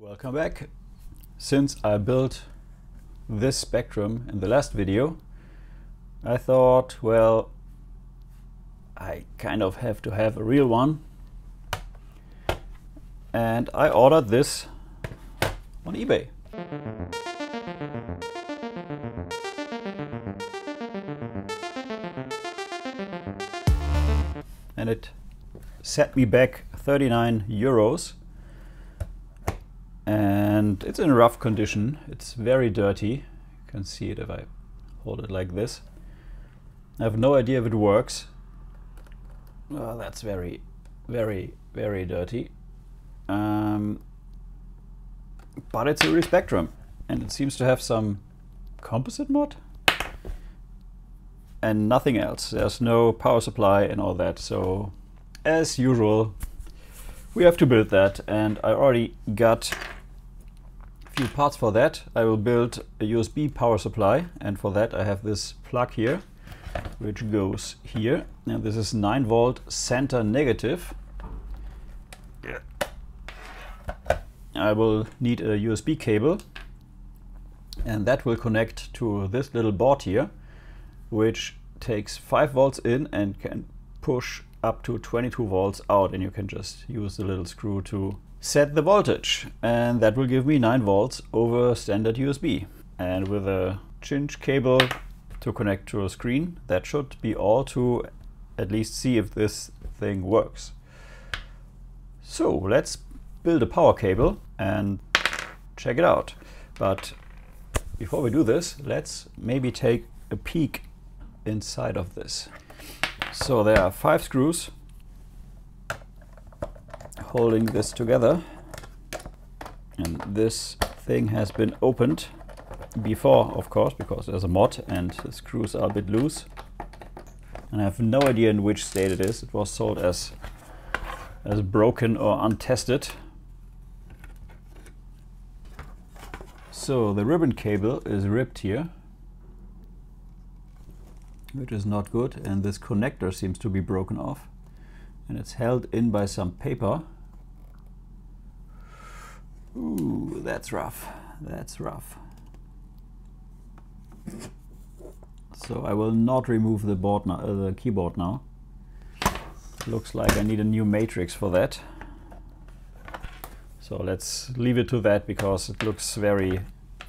Welcome back. Since I built this Spectrum in the last video, I thought, well, I kind of have to have a real one. And I ordered this on eBay. And it set me back 39 euros and it's in rough condition. It's very dirty. You can see it if I hold it like this. I have no idea if it works. That's very, very, very dirty. Um, but it's a real Spectrum and it seems to have some composite mod and nothing else. There's no power supply and all that. So as usual, we have to build that and I already got few parts for that. I will build a USB power supply and for that I have this plug here which goes here and this is 9 volt center negative. I will need a USB cable and that will connect to this little board here which takes 5 volts in and can push up to 22 volts out and you can just use the little screw to set the voltage and that will give me 9 volts over standard USB and with a cinch cable to connect to a screen that should be all to at least see if this thing works. So let's build a power cable and check it out but before we do this let's maybe take a peek inside of this. So there are five screws holding this together. And this thing has been opened before of course because there's a mod and the screws are a bit loose. And I have no idea in which state it is. It was sold as as broken or untested. So the ribbon cable is ripped here which is not good. And this connector seems to be broken off and it's held in by some paper Ooh, that's rough. That's rough. So I will not remove the board now, uh, the keyboard now. Looks like I need a new matrix for that. So let's leave it to that because it looks very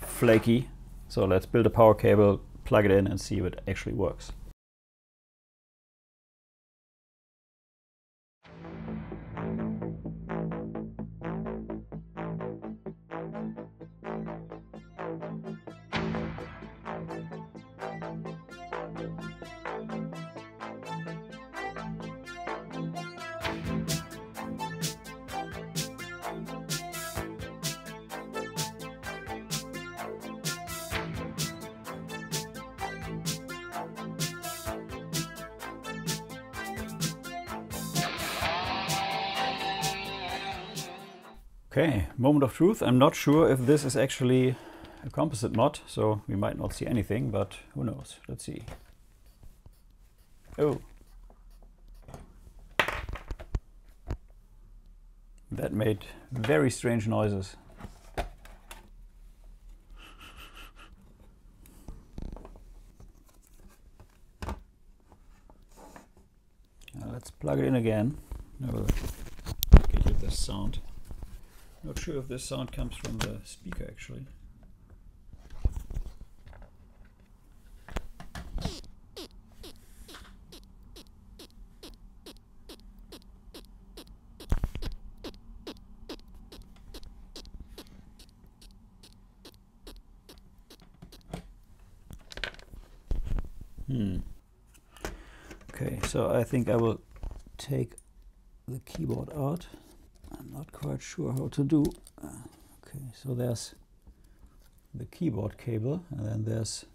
flaky. So let's build a power cable, plug it in and see if it actually works. Okay, moment of truth. I'm not sure if this is actually a composite mod, so we might not see anything, but who knows. Let's see. Oh. That made very strange noises. Now let's plug it in again. Now get you the sound. Not sure if this sound comes from the speaker actually. Hmm. Okay, so I think I will take the keyboard out. Not quite sure how to do. Uh, okay, so there's the keyboard cable and then there's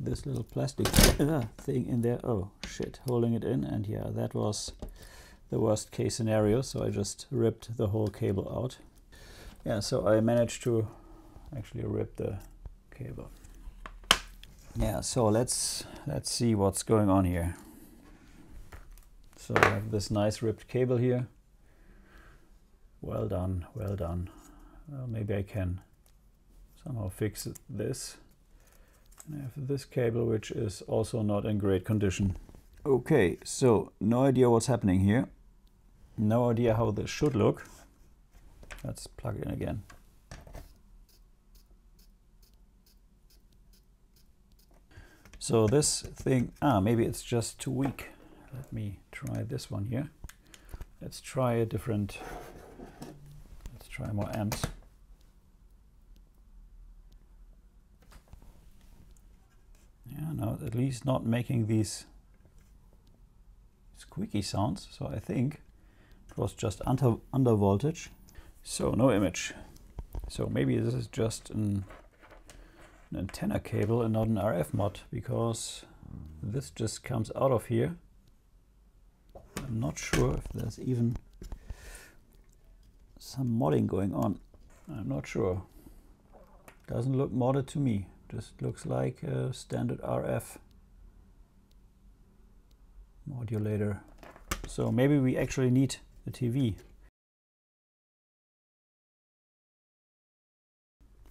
this little plastic thing in there. Oh shit, holding it in and yeah, that was the worst case scenario. So I just ripped the whole cable out. Yeah, so I managed to actually rip the cable. Yeah, so let's let's see what's going on here. So I have this nice ripped cable here well done, well done. well, maybe I can somehow fix this. And I have this cable which is also not in great condition. Okay, so no idea what's happening here. No idea how this should look. Let's plug it in again. So this thing, ah, maybe it's just too weak. Let me try this one here. Let's try a different, try more amps. Yeah, no, at least not making these squeaky sounds. So I think it was just under, under voltage. So no image. So maybe this is just an, an antenna cable and not an RF mod because this just comes out of here. I'm not sure if there's even some modding going on. I'm not sure. Doesn't look modded to me. Just looks like a standard RF modulator. So maybe we actually need a TV.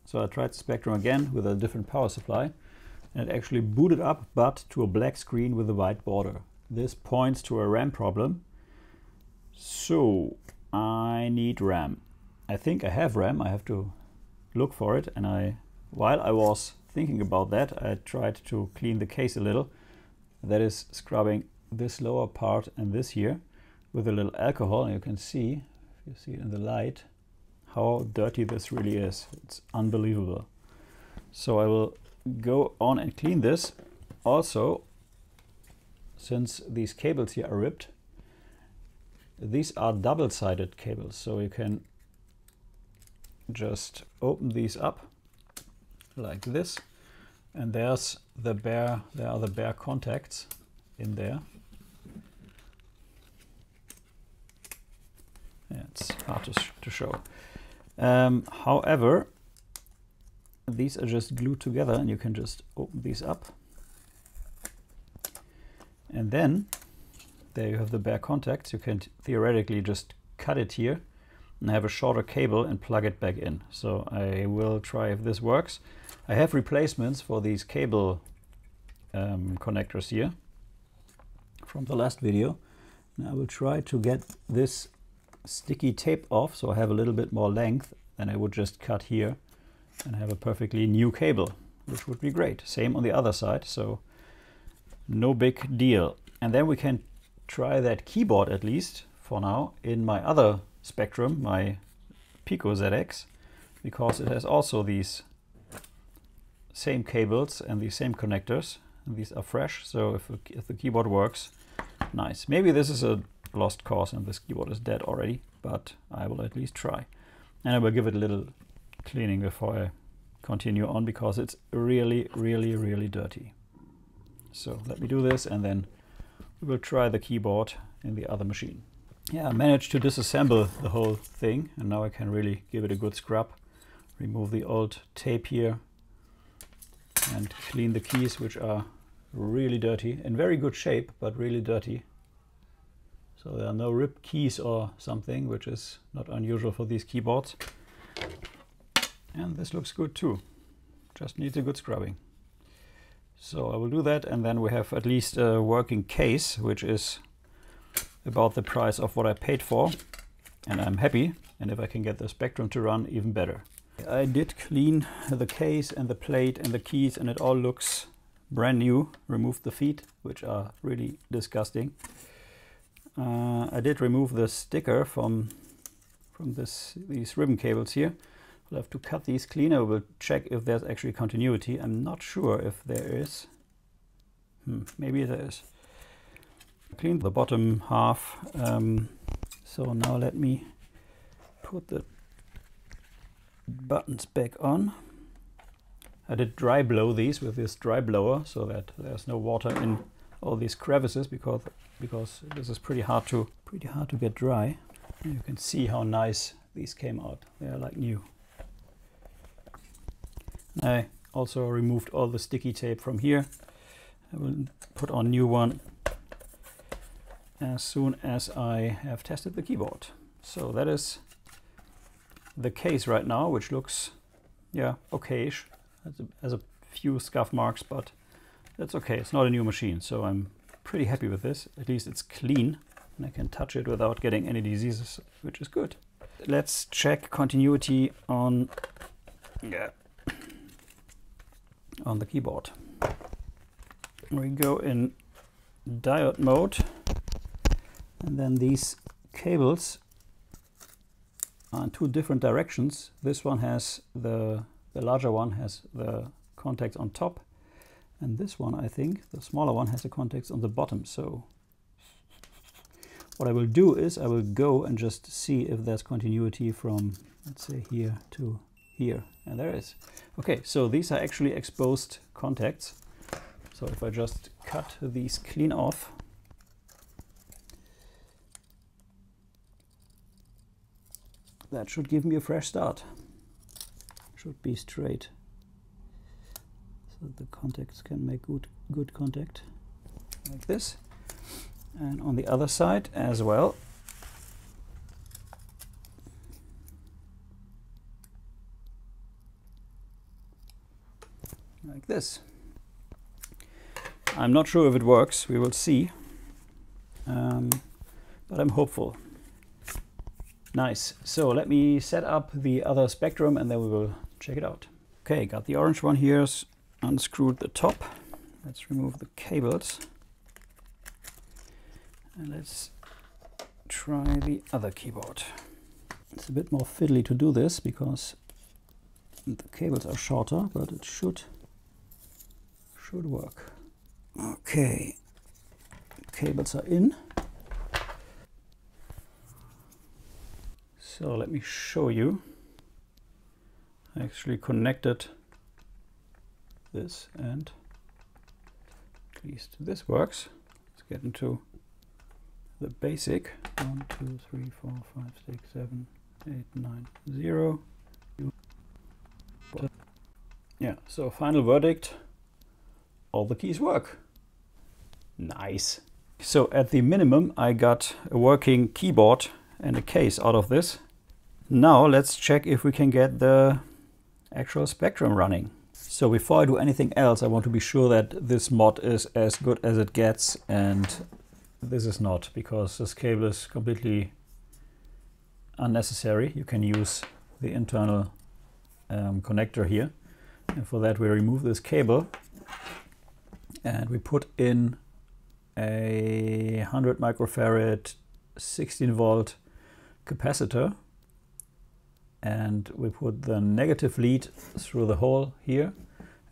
So I tried the Spectrum again with a different power supply and it actually booted up but to a black screen with a white border. This points to a RAM problem. So I need RAM. I think I have RAM. I have to look for it. And I, while I was thinking about that, I tried to clean the case a little. That is scrubbing this lower part and this here with a little alcohol. And you can see, if you see it in the light, how dirty this really is. It's unbelievable. So I will go on and clean this. Also, since these cables here are ripped, these are double-sided cables, so you can just open these up like this, and there's the bare, there are the bare contacts in there. Yeah, it's hard to, sh to show. Um, however, these are just glued together and you can just open these up and then there you have the bare contacts. You can theoretically just cut it here and have a shorter cable and plug it back in. So I will try if this works. I have replacements for these cable um, connectors here from the last video. And I will try to get this sticky tape off so I have a little bit more length and I would just cut here and have a perfectly new cable, which would be great. Same on the other side. So no big deal. And then we can try that keyboard at least for now in my other Spectrum, my Pico ZX, because it has also these same cables and these same connectors. And these are fresh, so if, if the keyboard works, nice. Maybe this is a lost cause and this keyboard is dead already, but I will at least try. And I will give it a little cleaning before I continue on because it's really, really, really dirty. So let me do this and then we will try the keyboard in the other machine. Yeah, I managed to disassemble the whole thing and now I can really give it a good scrub. Remove the old tape here and clean the keys which are really dirty, in very good shape but really dirty. So there are no ripped keys or something, which is not unusual for these keyboards. And this looks good too. Just needs a good scrubbing. So I will do that and then we have at least a working case which is about the price of what I paid for and I'm happy and if I can get the Spectrum to run even better. I did clean the case and the plate and the keys and it all looks brand new. Removed the feet which are really disgusting. Uh, I did remove the sticker from from this these ribbon cables here We'll have to cut these cleaner. We'll check if there's actually continuity. I'm not sure if there is. Hmm, maybe there is. Clean the bottom half. Um, so now let me put the buttons back on. I did dry blow these with this dry blower so that there's no water in all these crevices because because this is pretty hard to pretty hard to get dry. And you can see how nice these came out. They are like new. I also removed all the sticky tape from here. I will put on new one as soon as I have tested the keyboard. So that is the case right now, which looks, yeah, okayish. Has has a few scuff marks, but that's okay. It's not a new machine, so I'm pretty happy with this. At least it's clean and I can touch it without getting any diseases, which is good. Let's check continuity on, yeah, on the keyboard. We go in diode mode and then these cables are in two different directions. This one has the, the larger one has the contacts on top and this one, I think, the smaller one has the contacts on the bottom. So what I will do is I will go and just see if there's continuity from, let's say, here to here. And there is. Okay, so these are actually exposed contacts. So if I just cut these clean off, that should give me a fresh start. Should be straight so the contacts can make good good contact like this and on the other side as well like this. I'm not sure if it works. We will see. Um, but I'm hopeful. Nice. So let me set up the other spectrum and then we will check it out. Okay got the orange one here. Unscrewed the top. Let's remove the cables. And let's try the other keyboard. It's a bit more fiddly to do this because the cables are shorter, but it should should work. Okay, cables are in. So let me show you. I actually connected this and at least this works. Let's get into the basic. One, two, three, four, five, six, seven, eight, nine, zero. Yeah, so final verdict, all the keys work. Nice. So at the minimum, I got a working keyboard and a case out of this. Now let's check if we can get the actual Spectrum running. So before I do anything else, I want to be sure that this mod is as good as it gets and this is not because this cable is completely unnecessary. You can use the internal um, connector here. And for that we remove this cable and we put in a 100 microfarad 16 volt capacitor and we put the negative lead through the hole here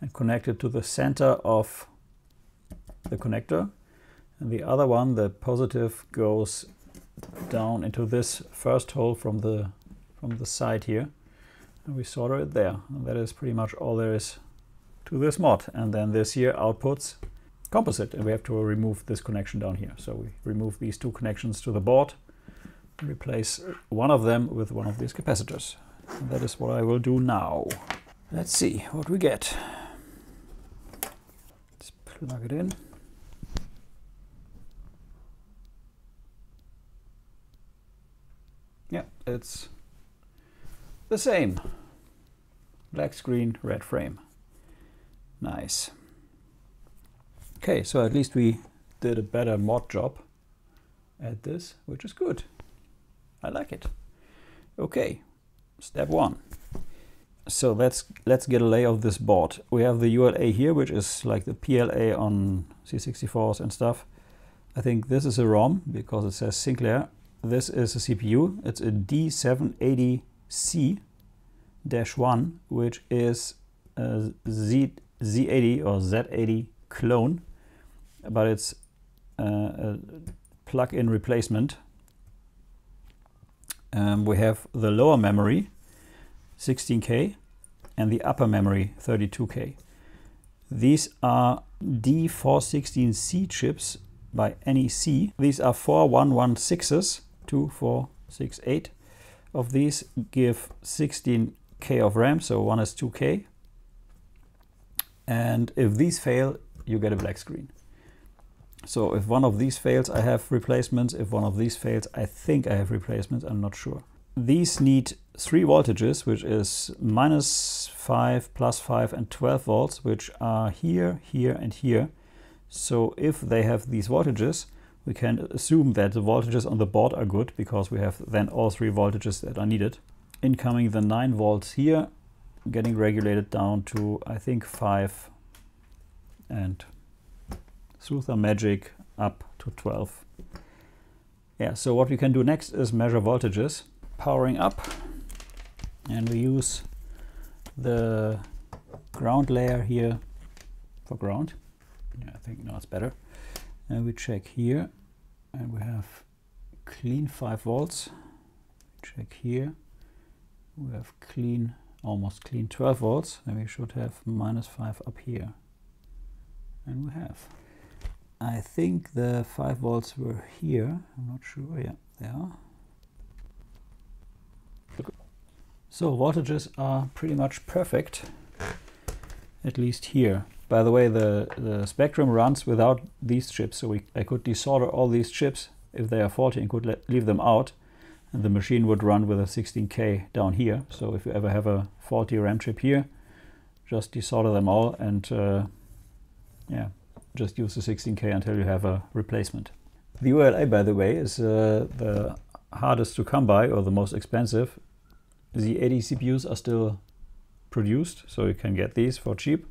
and connect it to the center of the connector. And the other one, the positive, goes down into this first hole from the from the side here. And we solder it there. And that is pretty much all there is to this mod. And then this here outputs composite. And we have to remove this connection down here. So we remove these two connections to the board, replace one of them with one of these capacitors. And that is what I will do now. Let's see what we get Let's plug it in. Yeah, it's the same. Black screen, red frame. Nice. Okay, so at least we did a better mod job at this, which is good. I like it. Okay, step one so let's let's get a lay of this board. We have the ULA here, which is like the PLA on C64s and stuff. I think this is a ROM because it says Sinclair. This is a CPU. It's a D780C-1, which is a Z Z80 or Z80 clone, but it's uh, a plug-in replacement. Um, we have the lower memory 16K and the upper memory 32K. These are D416C chips by NEC. These are 4116s, 2468. Of these give 16K of RAM, so one is 2K. And if these fail, you get a black screen. So if one of these fails, I have replacements. If one of these fails, I think I have replacements. I'm not sure. these need three voltages, which is minus 5, plus 5, and 12 volts, which are here, here, and here. So if they have these voltages, we can assume that the voltages on the board are good because we have then all three voltages that are needed. Incoming the 9 volts here, getting regulated down to I think 5 and the magic up to 12. Yeah, so what we can do next is measure voltages. Powering up and we use the ground layer here for ground. Yeah, I think now it's better. And we check here and we have clean 5 volts. Check here. We have clean, almost clean 12 volts and we should have minus 5 up here. And we have. I think the 5 volts were here. I'm not sure. Yeah, they are. So voltages are pretty much perfect, at least here. By the way, the, the spectrum runs without these chips, so we, I could desolder all these chips if they are faulty and could leave them out, and the machine would run with a 16K down here. So if you ever have a faulty RAM chip here, just desolder them all and uh, yeah, just use the 16K until you have a replacement. The ULA, by the way, is uh, the hardest to come by or the most expensive. Z80 CPUs are still produced, so you can get these for cheap.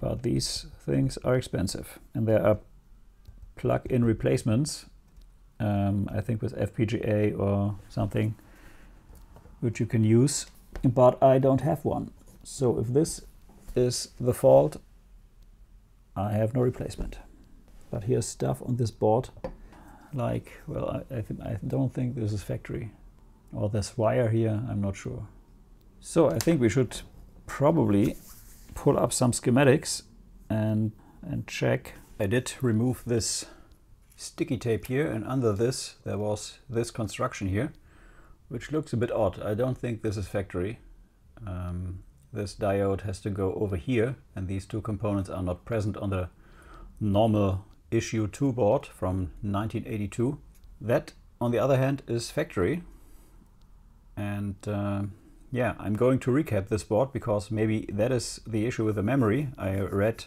But these things are expensive. And there are plug-in replacements, um, I think with FPGA or something, which you can use. But I don't have one. So if this is the fault, I have no replacement. But here's stuff on this board like, well, I, I, I don't think this is factory. Or this wire here, I'm not sure. So I think we should probably pull up some schematics and, and check. I did remove this sticky tape here and under this there was this construction here which looks a bit odd. I don't think this is factory. Um, this diode has to go over here and these two components are not present on the normal issue 2 board from 1982. That on the other hand is factory and uh, yeah I'm going to recap this board because maybe that is the issue with the memory. I read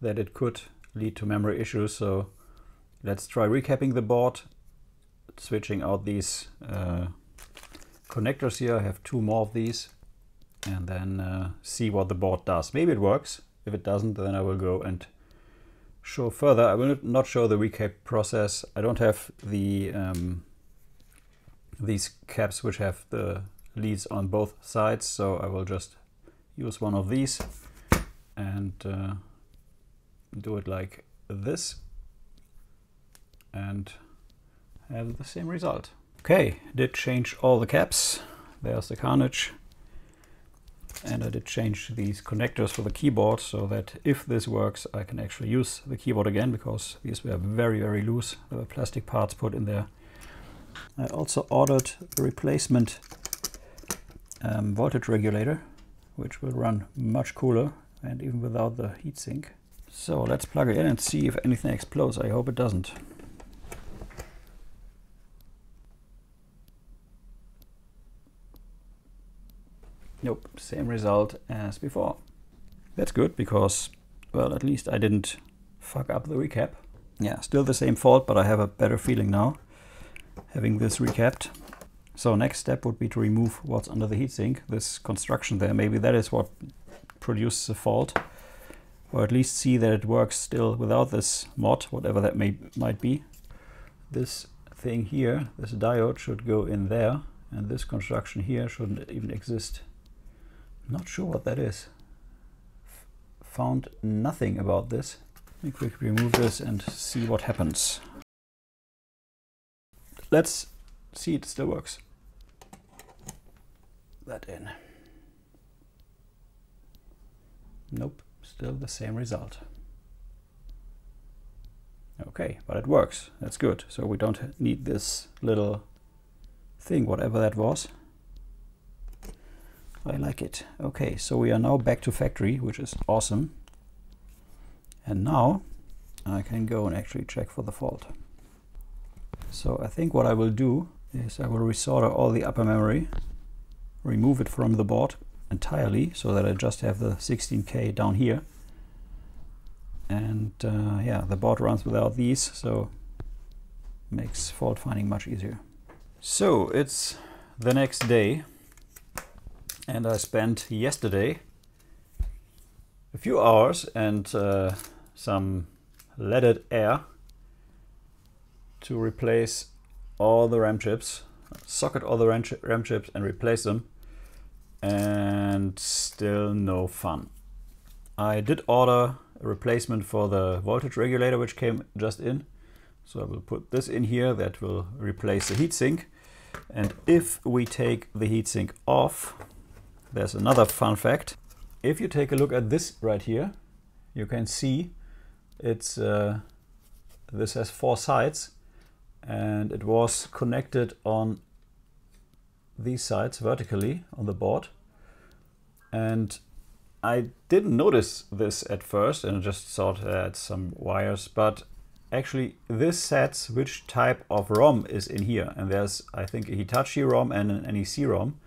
that it could lead to memory issues so let's try recapping the board switching out these uh, connectors here. I have two more of these and then uh, see what the board does. Maybe it works. If it doesn't, then I will go and show further. I will not show the recap process. I don't have the um, these caps which have the leads on both sides, so I will just use one of these and uh, do it like this and have the same result. Okay, did change all the caps. There's the carnage. And I did change these connectors for the keyboard so that if this works I can actually use the keyboard again because these were very very loose. There were plastic parts put in there. I also ordered a replacement um, voltage regulator which will run much cooler and even without the heatsink. So let's plug it in and see if anything explodes. I hope it doesn't Nope, same result as before. That's good because, well, at least I didn't fuck up the recap. Yeah, still the same fault, but I have a better feeling now having this recapped. So next step would be to remove what's under the heatsink, this construction there. Maybe that is what produces the fault. Or at least see that it works still without this mod, whatever that may might be. This thing here, this diode should go in there, and this construction here shouldn't even exist. Not sure what that is. F found nothing about this. Let me quickly remove this and see what happens. Let's see it still works. That in. Nope, still the same result. Okay, but it works. That's good. So we don't need this little thing, whatever that was. I like it. Okay, so we are now back to factory, which is awesome. And now I can go and actually check for the fault. So I think what I will do is I will resolder all the upper memory, remove it from the board entirely so that I just have the 16K down here. And uh, yeah, the board runs without these, so makes fault finding much easier. So it's the next day and I spent yesterday a few hours and uh, some leaded air to replace all the RAM chips, socket all the RAM, chi RAM chips and replace them and still no fun. I did order a replacement for the voltage regulator which came just in. So I will put this in here that will replace the heatsink. And if we take the heatsink off, there's another fun fact. If you take a look at this right here, you can see it's uh, this has four sides and it was connected on these sides vertically on the board. And I didn't notice this at first and just thought uh, it's some wires, but actually this sets which type of ROM is in here. And there's, I think, a Hitachi ROM and an NEC ROM.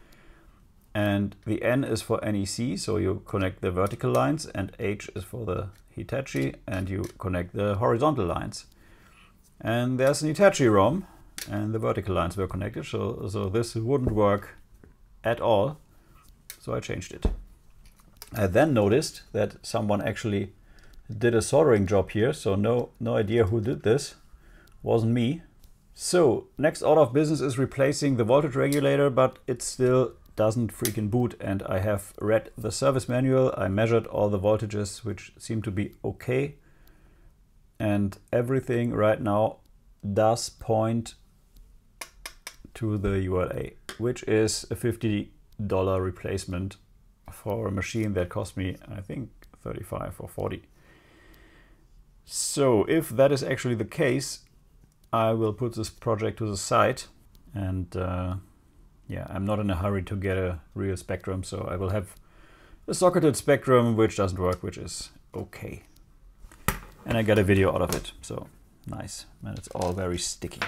And the N is for NEC, so you connect the vertical lines, and H is for the Hitachi, and you connect the horizontal lines. And there's an Hitachi ROM, and the vertical lines were connected, so, so this wouldn't work at all. So I changed it. I then noticed that someone actually did a soldering job here, so no, no idea who did this. Wasn't me. So, next order of business is replacing the voltage regulator, but it's still doesn't freaking boot. And I have read the service manual. I measured all the voltages, which seem to be okay. And everything right now does point to the ULA, which is a $50 replacement for a machine that cost me, I think, 35 or 40. So if that is actually the case, I will put this project to the side and uh, yeah, I'm not in a hurry to get a real Spectrum, so I will have a socketed Spectrum which doesn't work, which is okay. And I got a video out of it, so nice. And it's all very sticky.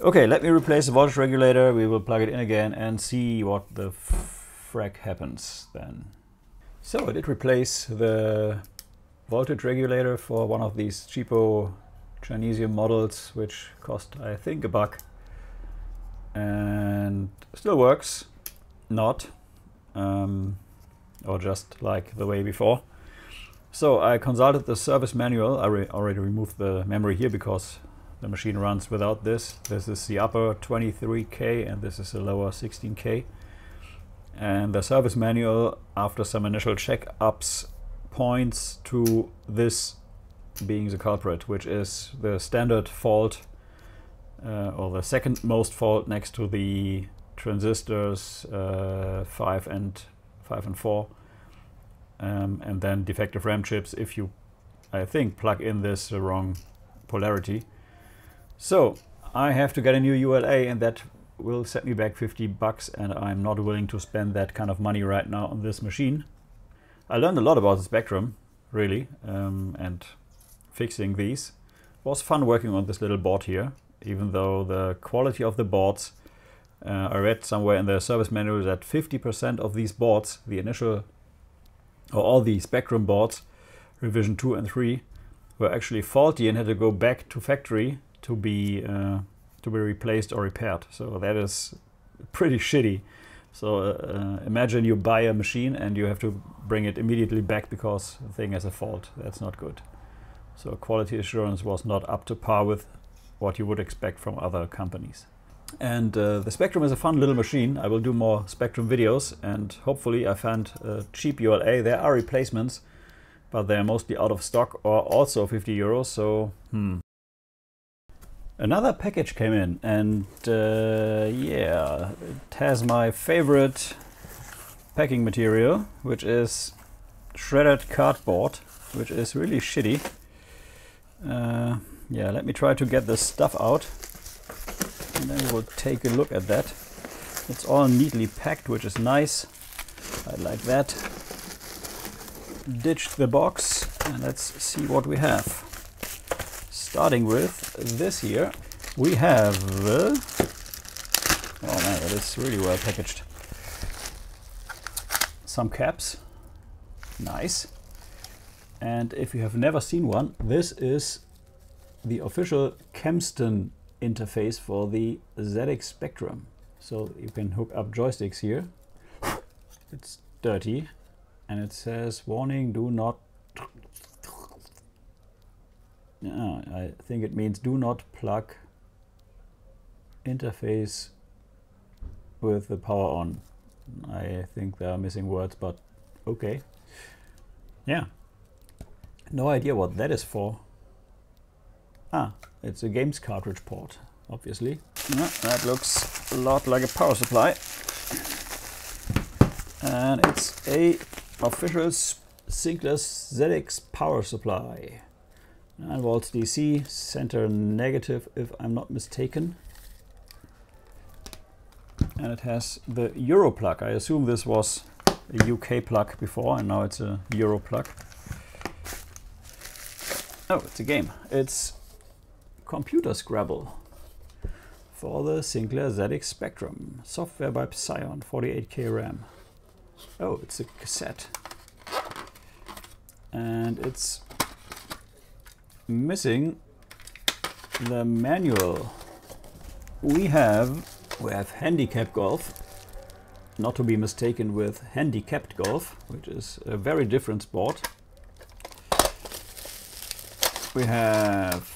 Okay, let me replace the voltage regulator. We will plug it in again and see what the frack happens then. So I did replace the voltage regulator for one of these cheapo Chinesium models, which cost, I think, a buck. And still works, not, um, or just like the way before. So I consulted the service manual. I re already removed the memory here because the machine runs without this. This is the upper 23K and this is the lower 16K. And the service manual, after some initial checkups, points to this being the culprit, which is the standard fault or the second most fault next to the transistors uh, 5 and 5 and 4 um, and then defective RAM chips if you I think plug in this wrong polarity. So I have to get a new ULA and that will set me back 50 bucks and I'm not willing to spend that kind of money right now on this machine. I learned a lot about the Spectrum, really, um, and fixing these. It was fun working on this little board here, even though the quality of the boards, uh, I read somewhere in the service manual that 50% of these boards, the initial, or all the Spectrum boards, revision 2 and 3, were actually faulty and had to go back to factory to be uh, to be replaced or repaired. So that is pretty shitty. So uh, imagine you buy a machine and you have to bring it immediately back because the thing has a fault. That's not good. So quality assurance was not up to par with what you would expect from other companies. And uh, the Spectrum is a fun little machine. I will do more Spectrum videos and hopefully I found a cheap ULA. There are replacements, but they're mostly out of stock or also 50 euros. So, hmm, Another package came in and uh, yeah, it has my favorite packing material, which is shredded cardboard, which is really shitty. Uh, yeah, let me try to get this stuff out and then we'll take a look at that. It's all neatly packed, which is nice. I like that. Ditched the box and let's see what we have starting with this here. we have, uh, oh man, that is really well packaged. Some caps, nice. And if you have never seen one, this is the official Kempston interface for the ZX Spectrum. So you can hook up joysticks here. It's dirty and it says warning do not yeah, I think it means do not plug interface with the power on. I think there are missing words, but okay. Yeah. No idea what that is for. Ah, it's a games cartridge port, obviously. Yeah, that looks a lot like a power supply. And it's a official Sinclair ZX power supply. 9 volts DC, center negative if I'm not mistaken. And it has the Euro plug. I assume this was a UK plug before and now it's a Euro plug. Oh, it's a game. It's Computer Scrabble for the Sinclair ZX Spectrum. Software by Psion, 48k RAM. Oh, it's a cassette. And it's missing the manual. We have we have handicap golf, not to be mistaken with handicapped golf, which is a very different sport. We have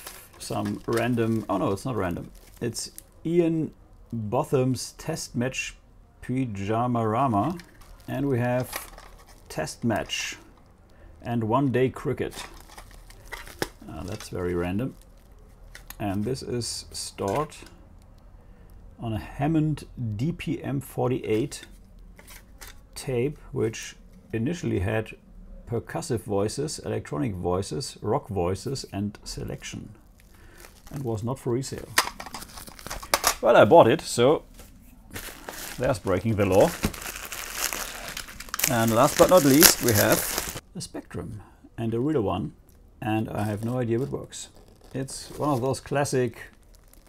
some random, oh no, it's not random. It's Ian Botham's test match Pyjamarama. And we have test match and one day cricket. Uh, that's very random. And this is stored on a Hammond DPM48 tape, which initially had percussive voices, electronic voices, rock voices, and selection, and was not for resale. Well, I bought it, so there's breaking the law. And last but not least, we have a Spectrum, and a real one, and I have no idea if it works. It's one of those classic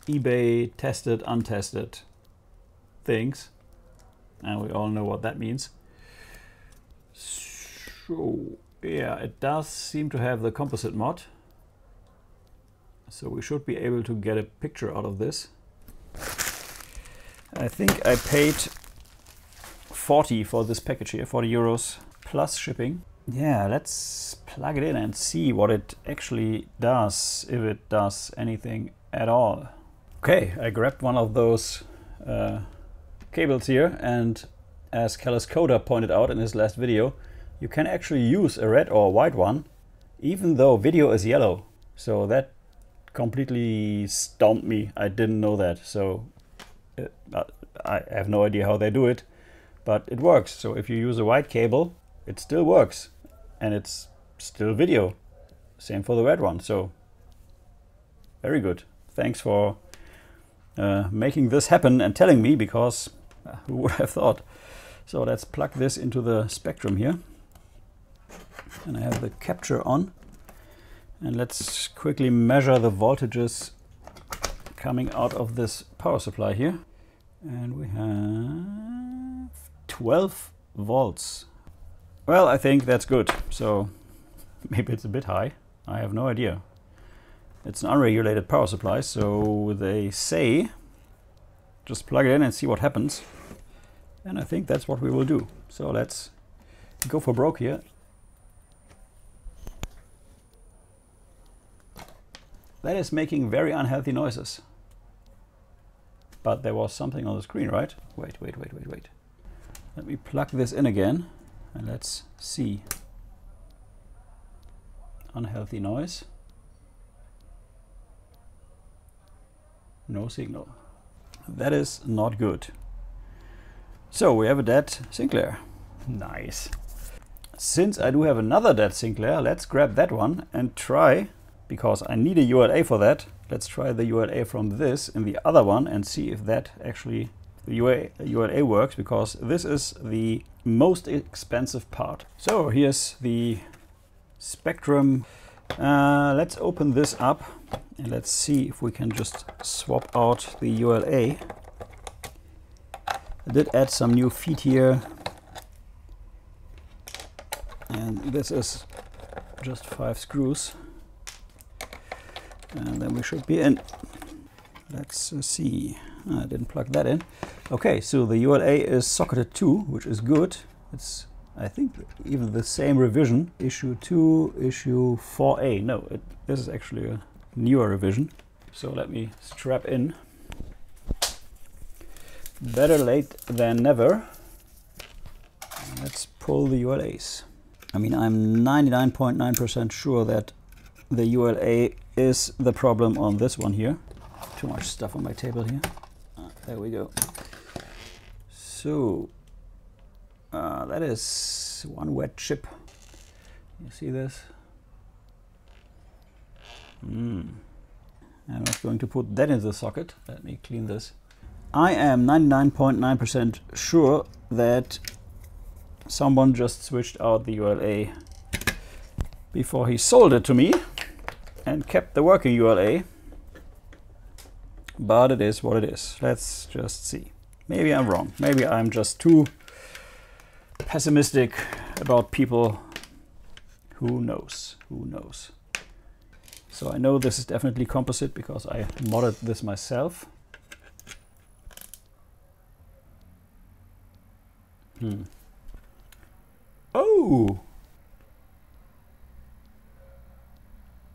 eBay tested, untested things. And we all know what that means. So, yeah, it does seem to have the composite mod. So we should be able to get a picture out of this. I think I paid 40 for this package here, 40 euros plus shipping. Yeah, let's plug it in and see what it actually does, if it does anything at all. Okay, I grabbed one of those uh, cables here and as Kellis Coda pointed out in his last video, you can actually use a red or a white one even though video is yellow. So that completely stumped me. I didn't know that. So uh, I have no idea how they do it, but it works. So if you use a white cable, it still works and it's still video. Same for the red one. So very good. Thanks for uh, making this happen and telling me because uh, who would have thought? So let's plug this into the spectrum here. And I have the capture on. And let's quickly measure the voltages coming out of this power supply here. And we have 12 volts. Well, I think that's good. So maybe it's a bit high. I have no idea. It's an unregulated power supply, so they say just plug it in and see what happens. And I think that's what we will do. So let's go for broke here. That is making very unhealthy noises. But there was something on the screen, right? Wait, wait, wait, wait, wait. Let me plug this in again and let's see. Unhealthy noise. no signal. That is not good. So we have a dead Sinclair. Nice. Since I do have another dead Sinclair, let's grab that one and try, because I need a ULA for that, let's try the ULA from this in the other one and see if that actually, the ULA, works, because this is the most expensive part. So here's the Spectrum. Uh, let's open this up And let's see if we can just swap out the ULA. I did add some new feet here. And this is just five screws. And then we should be in. Let's uh, see. I didn't plug that in. Okay, so the ULA is socketed too, which is good. It's, I think, even the same revision. Issue 2, issue 4A. No, it, this is actually a newer revision. So let me strap in. Better late than never. Let's pull the ULAs. I mean, I'm 99.9% sure that the ULA is the problem on this one here. Too much stuff on my table here. Uh, there we go. So, uh, that is one wet chip. You see this? Mm. I'm not going to put that in the socket. Let me clean this. I am 99.9% sure that someone just switched out the ULA before he sold it to me and kept the working ULA. But it is what it is. Let's just see. Maybe I'm wrong. Maybe I'm just too pessimistic about people. Who knows? Who knows? So I know this is definitely composite because I modded this myself. Hmm. Oh!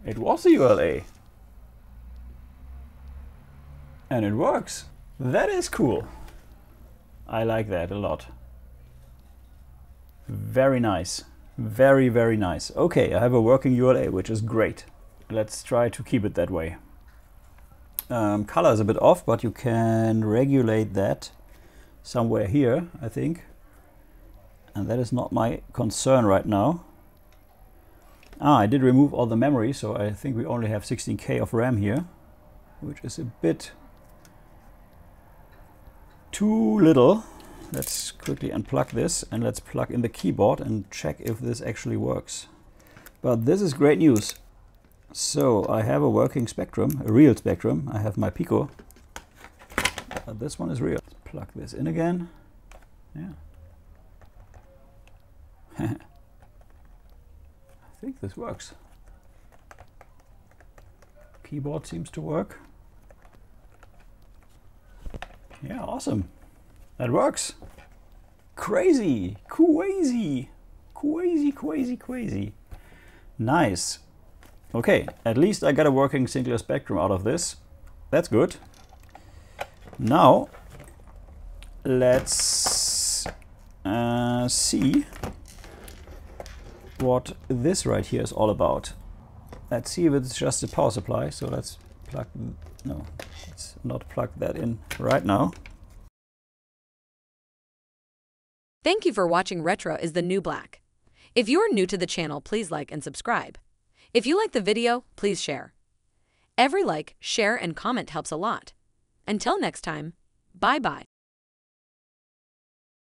It was a ULA. And it works. That is cool. I like that a lot. Very nice. Very, very nice. Okay, I have a working ULA, which is great. Let's try to keep it that way. Um, color is a bit off, but you can regulate that somewhere here, I think. And that is not my concern right now. Ah, I did remove all the memory, so I think we only have 16K of RAM here, which is a bit too little. Let's quickly unplug this and let's plug in the keyboard and check if this actually works. But this is great news. So I have a working Spectrum, a real Spectrum. I have my Pico. But this one is real. Let's plug this in again. Yeah. Think this works. Keyboard seems to work. Yeah, awesome. That works. Crazy, crazy, crazy, crazy, crazy. Nice. Okay, at least I got a working Sinclair Spectrum out of this. That's good. Now, let's uh, see what this right here is all about. Let's see if it's just a power supply. So let's plug, no, let's not plug that in right now. Thank you for watching Retro is the New Black. If you're new to the channel, please like and subscribe. If you like the video, please share. Every like, share, and comment helps a lot. Until next time, bye-bye.